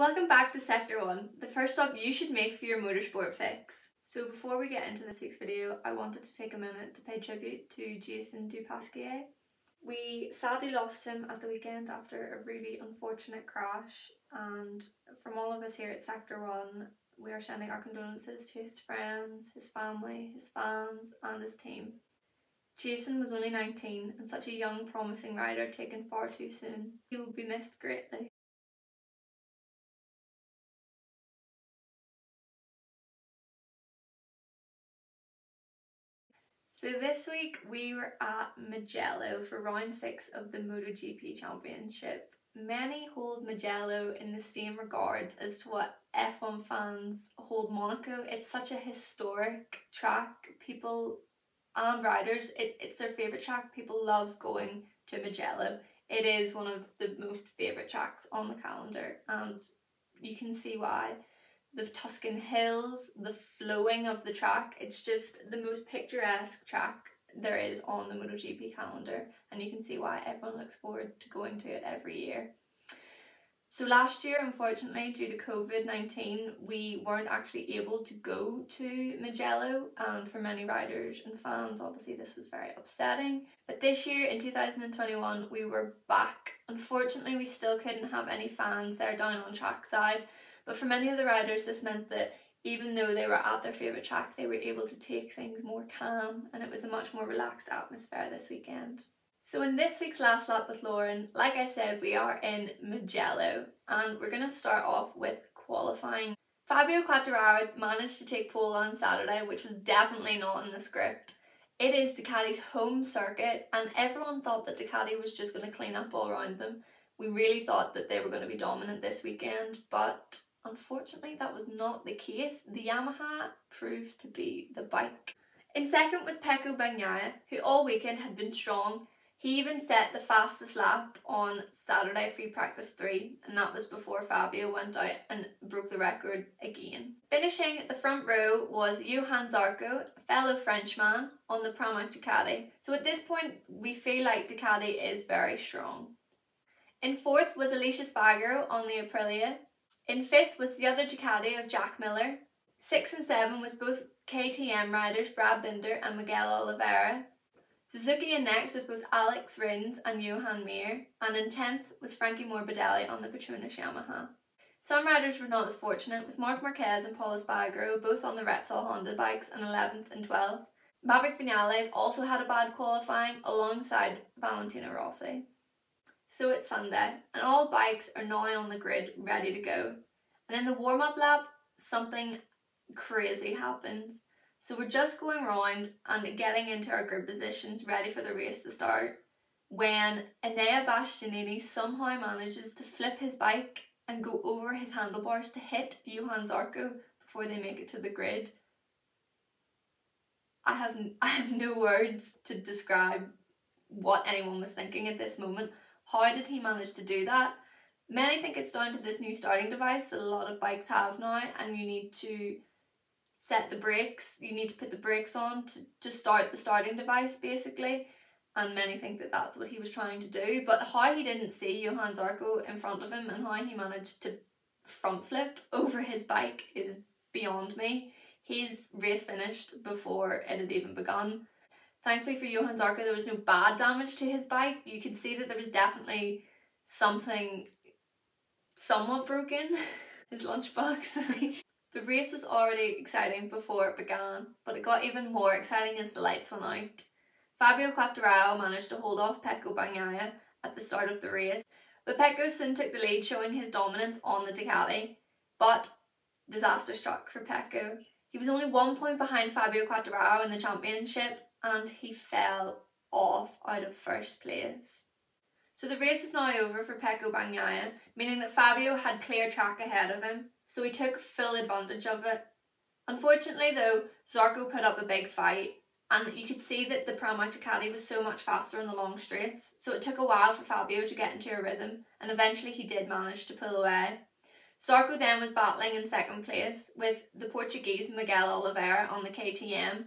Welcome back to Sector 1, the first stop you should make for your motorsport fix. So before we get into this week's video, I wanted to take a minute to pay tribute to Jason Dupasquier. We sadly lost him at the weekend after a really unfortunate crash and from all of us here at Sector 1, we are sending our condolences to his friends, his family, his fans and his team. Jason was only 19 and such a young promising rider taken far too soon. He will be missed greatly. So this week we were at Mugello for round six of the MotoGP Championship. Many hold Mugello in the same regards as to what F1 fans hold Monaco. It's such a historic track. People and riders, it, it's their favourite track. People love going to Mugello. It is one of the most favourite tracks on the calendar and you can see why the Tuscan hills, the flowing of the track. It's just the most picturesque track there is on the MotoGP calendar, and you can see why everyone looks forward to going to it every year. So last year, unfortunately, due to COVID 19, we weren't actually able to go to Mugello, and for many riders and fans, obviously, this was very upsetting. But this year, in 2021, we were back. Unfortunately, we still couldn't have any fans there down on trackside, but for many of the riders, this meant that even though they were at their favourite track, they were able to take things more calm and it was a much more relaxed atmosphere this weekend. So in this week's last lap with Lauryn, like I said, we are in Mugello and we're going to start off with qualifying. Fabio Quartararo managed to take pole on Saturday, which was definitely not in the script. It is Ducati's home circuit and everyone thought that Ducati was just going to clean up all around them. We really thought that they were going to be dominant this weekend, but Unfortunately, that was not the case. The Yamaha proved to be the bike. In second was Pecco Bagnaia, who all weekend had been strong. He even set the fastest lap on Saturday free practice 3 and that was before Fabio went out and broke the record again. Finishing the front row was Johann Zarco, a fellow Frenchman, on the Pramac Ducati. So at this point we feel like Ducati is very strong. In fourth was Aleix Espargaro on the Aprilia, in fifth was the other Ducati of Jack Miller. Six and seven was both KTM riders Brad Binder and Miguel Oliveira. Suzuki in next was both Alex Rins and Joan Mir, and in 10th was Frankie Morbidelli on the Petronas Yamaha. Some riders were not as fortunate, with Marc Marquez and Pol Espargaro both on the Repsol Honda bikes in 11th and 12th. Maverick Vinales also had a bad qualifying alongside Valentino Rossi. So it's Sunday, and all bikes are now on the grid ready to go. And in the warm up lap, something crazy happens. So we're just going around and getting into our grid positions ready for the race to start when Enea Bastianini somehow manages to flip his bike and go over his handlebars to hit Johann Zarco before they make it to the grid. I have I have no words to describe what anyone was thinking at this moment. How did he manage to do that? Many think it's down to this new starting device that a lot of bikes have now and you need to set the brakes, you need to put the brakes on to, to start the starting device basically and many think that that's what he was trying to do but how he didn't see Johann Zarco in front of him and how he managed to front flip over his bike is beyond me. His race finished before it had even begun Thankfully for Johann Zarco, there was no bad damage to his bike. You could see that there was definitely something somewhat broken. his lunchbox. the race was already exciting before it began, but it got even more exciting as the lights went out. Fabio Quartararo managed to hold off Pecco Bagnaia at the start of the race, but Pecco soon took the lead showing his dominance on the Ducati, but disaster struck for Pecco. He was only one point behind Fabio Quartararo in the championship and he fell off out of first place. So the race was now over for Pecco Bagnaia, meaning that Fabio had clear track ahead of him, so he took full advantage of it. Unfortunately though, Zarco put up a big fight, and you could see that the Pramac Ducati was so much faster on the long straights, so it took a while for Fabio to get into a rhythm, and eventually he did manage to pull away. Zarco then was battling in second place with the Portuguese Miguel Oliveira on the KTM,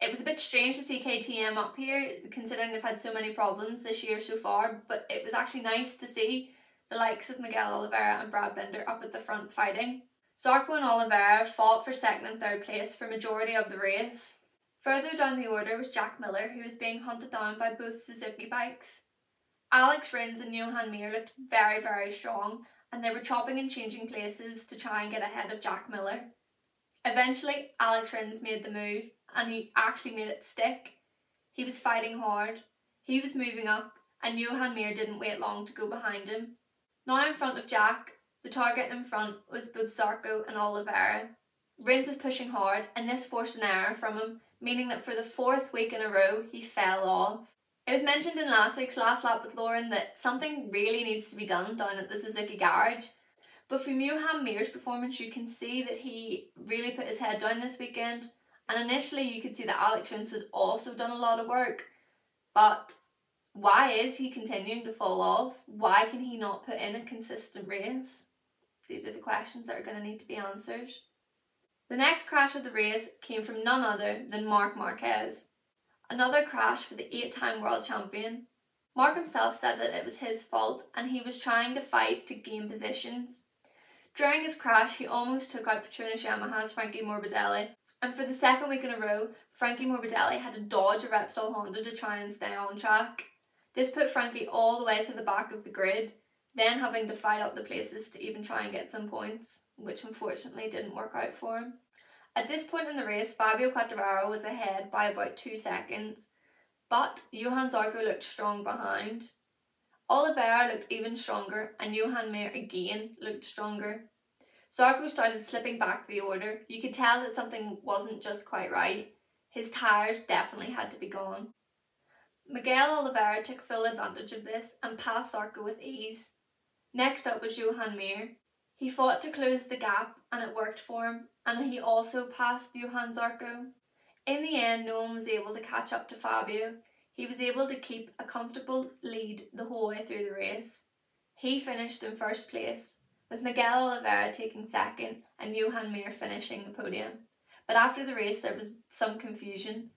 it was a bit strange to see KTM up here, considering they've had so many problems this year so far, but it was actually nice to see the likes of Miguel Oliveira and Brad Binder up at the front fighting. Zarco and Oliveira fought for second and third place for majority of the race. Further down the order was Jack Miller, who was being hunted down by both Suzuki bikes. Alex Rins and Joan Mir looked very, very strong, and they were chopping and changing places to try and get ahead of Jack Miller. Eventually, Alex Rins made the move, and he actually made it stick. He was fighting hard, he was moving up, and Joan Mir didn't wait long to go behind him. Now in front of Jack, the target in front was both Zarco and Oliveira. Rins was pushing hard, and this forced an error from him, meaning that for the fourth week in a row, he fell off. It was mentioned in last week's last lap with Lauryn that something really needs to be done down at the Suzuki garage. But from Joan Mir's performance, you can see that he really put his head down this weekend. And initially, you could see that Alex Rins has also done a lot of work. But why is he continuing to fall off? Why can he not put in a consistent race? These are the questions that are going to need to be answered. The next crash of the race came from none other than Marc Marquez. Another crash for the eight time world champion. Marc himself said that it was his fault and he was trying to fight to gain positions. During his crash, he almost took out Petronas Yamaha's Frankie Morbidelli, and for the second week in a row, Frankie Morbidelli had to dodge a Repsol Honda to try and stay on track. This put Frankie all the way to the back of the grid, then having to fight up the places to even try and get some points, which unfortunately didn't work out for him. At this point in the race, Fabio Quartararo was ahead by about two seconds, but Johann Zarco looked strong behind. Oliveira looked even stronger, and Joan Mir again looked stronger. Zarco started slipping back the order. You could tell that something wasn't just quite right. His tyres definitely had to be gone. Miguel Oliveira took full advantage of this and passed Zarco with ease. Next up was Joan Mir. He fought to close the gap and it worked for him, and he also passed Johann Zarco. In the end, no one was able to catch up to Fabio. He was able to keep a comfortable lead the whole way through the race. He finished in first place, with Miguel Oliveira taking second and Joan Mir finishing the podium. But after the race, there was some confusion.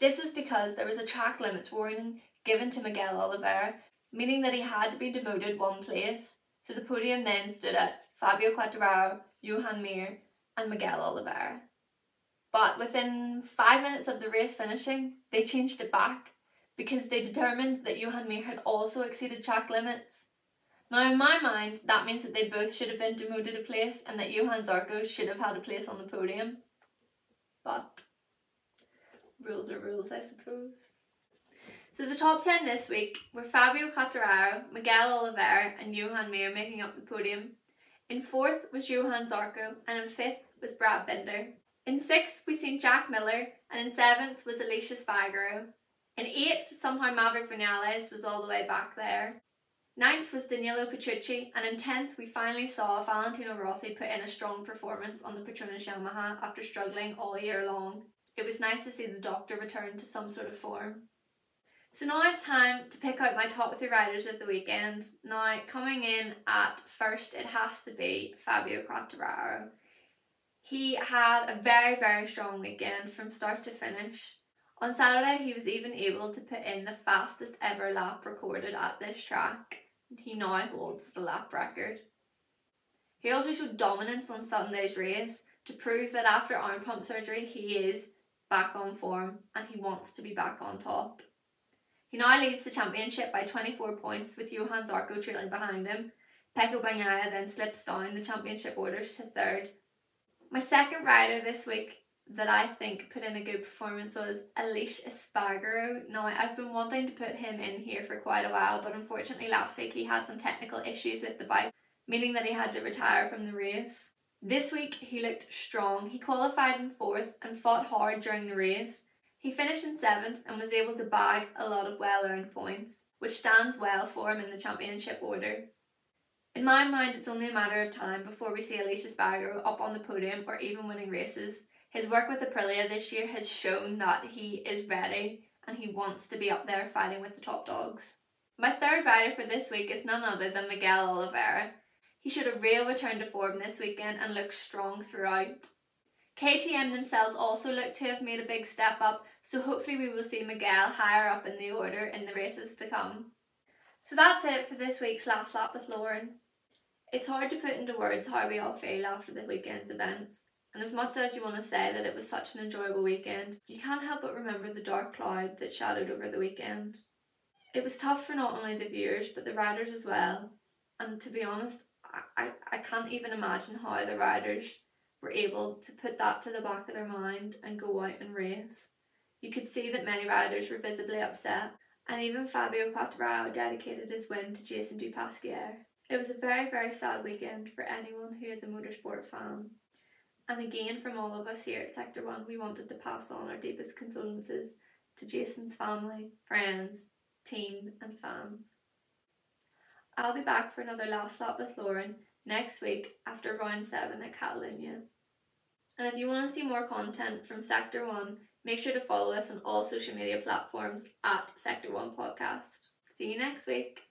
This was because there was a track limits warning given to Miguel Oliveira, meaning that he had to be demoted one place. So the podium then stood at Fabio Quartararo, Joan Mir, and Miguel Oliveira. But within five minutes of the race finishing, they changed it back because they determined that Joan Mir had also exceeded track limits. Now, in my mind, that means that they both should have been demoted a place and that Johann Zarco should have had a place on the podium. But rules are rules, I suppose. So the top 10 this week were Fabio Quartararo, Miguel Oliveira and Joan Mir making up the podium. In fourth was Johann Zarco and in fifth was Brad Binder. In sixth we seen Jack Miller and in seventh was Aleix Espargaro. In eighth somehow Maverick Vinales was all the way back there. Ninth was Danilo Petrucci and in tenth we finally saw Valentino Rossi put in a strong performance on the Petronas Yamaha after struggling all year long. It was nice to see the doctor return to some sort of form. So now it's time to pick out my top three riders of the weekend. Now, coming in at first, it has to be Fabio Quartararo. He had a very, very strong weekend from start to finish. On Saturday, he was even able to put in the fastest ever lap recorded at this track. He now holds the lap record. He also showed dominance on Sunday's race to prove that after arm pump surgery, he is back on form and he wants to be back on top. He now leads the championship by 24 points with Johann Zarco trailing behind him. Pecco Bagnaia then slips down the championship orders to third. My second rider this week that I think put in a good performance was Aleix Espargaro. Now, I've been wanting to put him in here for quite a while, but unfortunately last week he had some technical issues with the bike, meaning that he had to retire from the race. This week he looked strong. He qualified in fourth and fought hard during the race. He finished in seventh and was able to bag a lot of well earned points, which stands well for him in the championship order. In my mind, it's only a matter of time before we see Aleix Espargaro up on the podium or even winning races. His work with Aprilia this year has shown that he is ready and he wants to be up there fighting with the top dogs. My third rider for this week is none other than Miguel Oliveira. He showed a real return to form this weekend and looked strong throughout. KTM themselves also look to have made a big step up, so hopefully we will see Miguel higher up in the order in the races to come. So that's it for this week's Last Lap with Lauryn. It's hard to put into words how we all feel after the weekend's events. And as much as you want to say that it was such an enjoyable weekend, you can't help but remember the dark cloud that shadowed over the weekend. It was tough for not only the viewers but the riders as well. And to be honest, I, I can't even imagine how the riders were able to put that to the back of their mind and go out and race. You could see that many riders were visibly upset, and even Fabio Quartararo dedicated his win to Jason Dupasquier. It was a very, very sad weekend for anyone who is a motorsport fan. And again, from all of us here at Sector 1, we wanted to pass on our deepest condolences to Jason's family, friends, team, and fans. I'll be back for another last lap with Lauryn next week after round 7 at Catalunya. And if you want to see more content from Sector 1, make sure to follow us on all social media platforms at Sector 1 Podcast. See you next week.